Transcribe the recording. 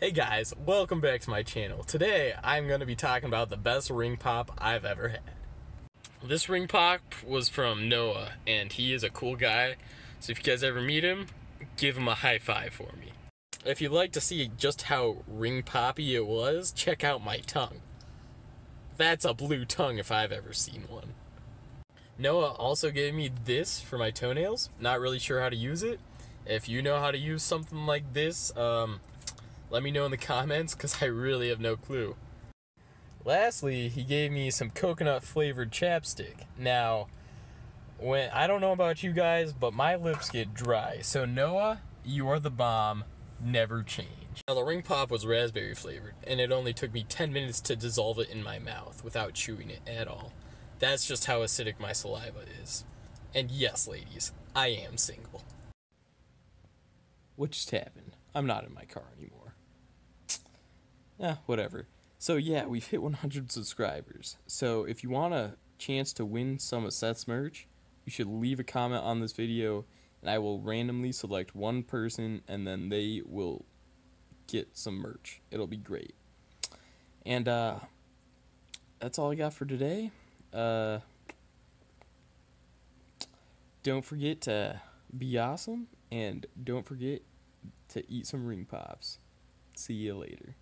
Hey guys, welcome back to my channel. Today I'm going to be talking about the best ring pop I've ever had. This ring pop was from Noah, and he is a cool guy. So if you guys ever meet him, give him a high five for me. If you'd like to see just how ring poppy it was, check out my tongue. That's a blue tongue if I've ever seen one. Noah also gave me this for my toenails. Not really sure how to use it. If you know how to use something like this, um, let me know in the comments because I really have no clue. Lastly, he gave me some coconut flavored chapstick. Now, when I don't know about you guys, but my lips get dry. So Noah, you are the bomb. Never change. Now the ring pop was raspberry flavored, and it only took me 10 minutes to dissolve it in my mouth without chewing it at all. That's just how acidic my saliva is. And yes, ladies, I am single. What just happened? I'm not in my car anymore. Yeah, whatever. So yeah, we've hit 100 subscribers. So if you want a chance to win some of Seth's merch, you should leave a comment on this video, and I will randomly select one person, and then they will get some merch. It'll be great. And uh, that's all I got for today. Uh, don't forget to be awesome, and don't forget to eat some ring pops. See you later.